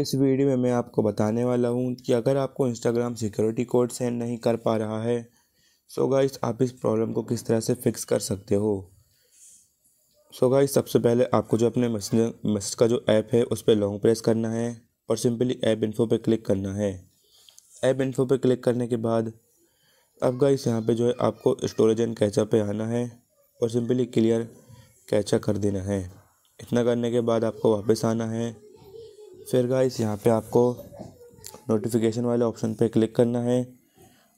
इस वीडियो में मैं आपको बताने वाला हूँ कि अगर आपको इंस्टाग्राम सिक्योरिटी कोड सेंड नहीं कर पा रहा है सो गाइस आप इस प्रॉब्लम को किस तरह से फिक्स कर सकते हो? सो गाइस सबसे पहले आपको जो अपने मैसेज मैसेज का जो ऐप है, उस पर लॉन्ग प्रेस करना है और सिंपली ऐप इन्फो पे क्लिक करना है। ऐप इन्फो पे क्लिक करने के बाद, अब गाइस यहाँ पे जो है आपको स्टोरेज एंड कैचा पे आना है और सिंपली क्लियर कैचा कर देना है। इतना करने के बाद आपको वापस आना है। फिर गाइस यहाँ पे आपको नोटिफिकेशन वाले ऑप्शन पे क्लिक करना है।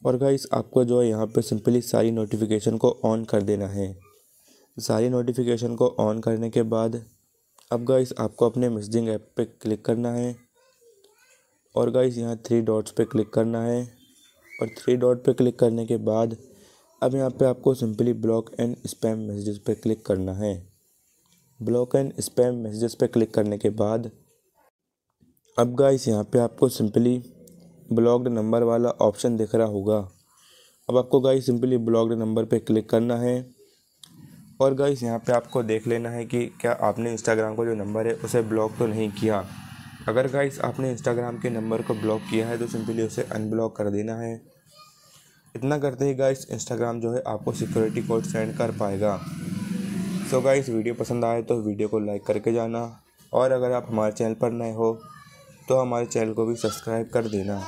और गाइस आपको जो है यहाँ पे सिंपली सारी नोटिफिकेशन को ऑन कर देना है। सारी नोटिफिकेशन को ऑन करने के बाद अब गाइस आपको अपने मैसेजिंग ऐप पे क्लिक करना है। और गाइस यहाँ थ्री डॉट्स पे क्लिक करना है। और थ्री डॉट पे क्लिक करने के बाद अब यहाँ पे आपको simply block and spam messages पे क्लिक करना है। ब्लॉक एंड स्पैम मैसेजेस पे क्लिक करने के बाद अब गाइस यहाँ पे आपको सिंपली ब्लॉक्ड नंबर वाला ऑप्शन दिख रहा होगा। अब आपको गाइस सिंपली ब्लॉक्ड नंबर पे क्लिक करना है। और गाइस यहाँ पे आपको देख लेना है कि क्या आपने इंस्टाग्राम का जो नंबर है, उसे ब्लॉक तो नहीं किया। अगर गाइस आपने इंस्टाग्राम के नंबर को ब्लॉक किया है तो सिंपली उसे अनब्लॉक कर देना है। इतना करते ही गाइस इंस्टाग्राम जो है आपको सिक्योरिटी कोड सेंड कर पाएगा। सो गाइस वीडियो पसंद आए तो वीडियो को लाइक करके जाना। और अगर आप हमारे चैनल पर नए हो तो हमारे चैनल को भी सब्सक्राइब कर देना।